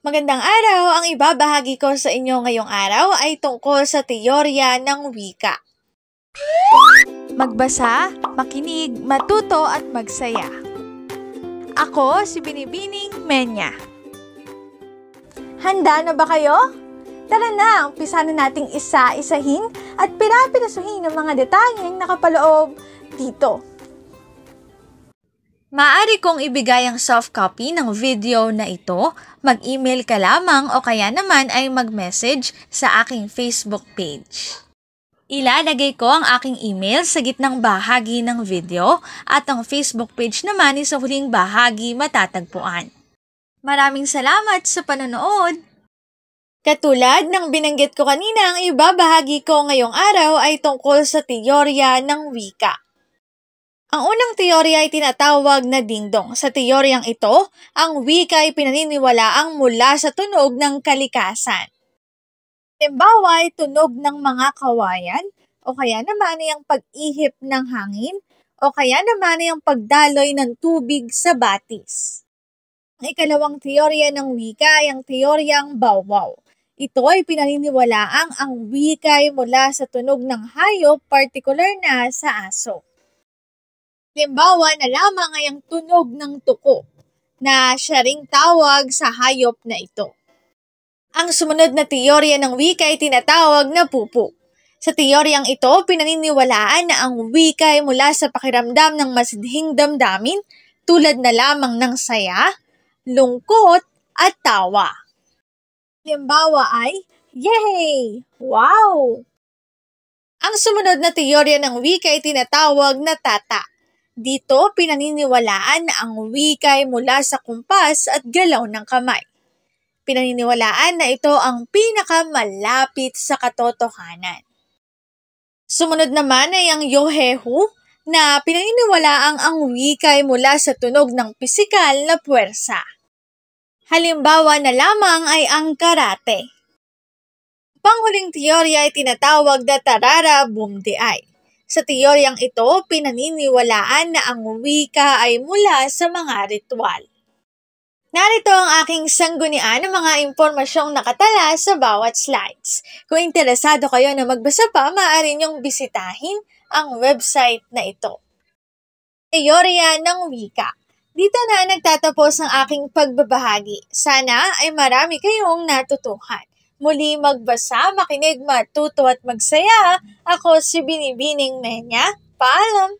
Magandang araw! Ang ibabahagi ko sa inyo ngayong araw ay tungkol sa teorya ng wika. Magbasa, makinig, matuto at magsaya. Ako si Binibining Menya. Handa na ba kayo? Tara na, umpisa na nating isa-isahin at pirapirasuhin ang mga detalyeng nakapaloob dito. Maaari kong ibigay ang soft copy ng video na ito, mag-email ka lamang o kaya naman ay mag-message sa aking Facebook page. Ilalagay ko ang aking email sa gitnang bahagi ng video at ang Facebook page naman ay sa huling bahagi matatagpuan. Maraming salamat sa panonood! Katulad ng binanggit ko kanina, ang ibabahagi ko ngayong araw ay tungkol sa teorya ng wika. Ang unang teorya ay tinatawag na dingdong. Sa teoryang ito, ang wika ay pinaniniwalaang mula sa tunog ng kalikasan. Halimbawa ay tunog ng mga kawayan, o kaya naman ay ang pag-ihip ng hangin, o kaya naman ay ang pagdaloy ng tubig sa batis. Ang ikalawang teorya ng wika ay ang teoryang bawwaw. Ito ay pinaniniwalaang ang wika ay mula sa tunog ng hayop, partikular na sa aso. Halimbawa na lamang ay ang tunog ng tuko na siya ring tawag sa hayop na ito. Ang sumunod na teorya ng wika ay tinatawag na pupo. Sa teoryang ito, pinaniniwalaan na ang wika ay mula sa pakiramdam ng masidhing damdamin tulad na lamang ng saya, lungkot, at tawa. Halimbawa ay, Yay! Wow! Ang sumunod na teorya ng wika ay tinatawag na tata. Dito, pinaniniwalaan na ang wika ay mula sa kumpas at galaw ng kamay. Pinaniniwalaan na ito ang pinakamalapit sa katotohanan. Sumunod naman ay ang yohehu na pinaniniwalaang ang wika ay mula sa tunog ng pisikal na puwersa. Halimbawa na lamang ay ang karate. Panghuling teorya ay tinatawag na tarara bumdiay. Sa teoryang ito, pinaniniwalaan na ang wika ay mula sa mga ritual. Narito ang aking sanggunian ng mga impormasyong nakatala sa bawat slides. Kung interesado kayo na magbasa pa, maaari niyong bisitahin ang website na ito. Teorya ng Wika Dito na nagtatapos ang aking pagbabahagi. Sana ay marami kayong natutuhan. Muli magbasa, makinig, matuto at magsaya. Ako si Binibining Menya. Paalam!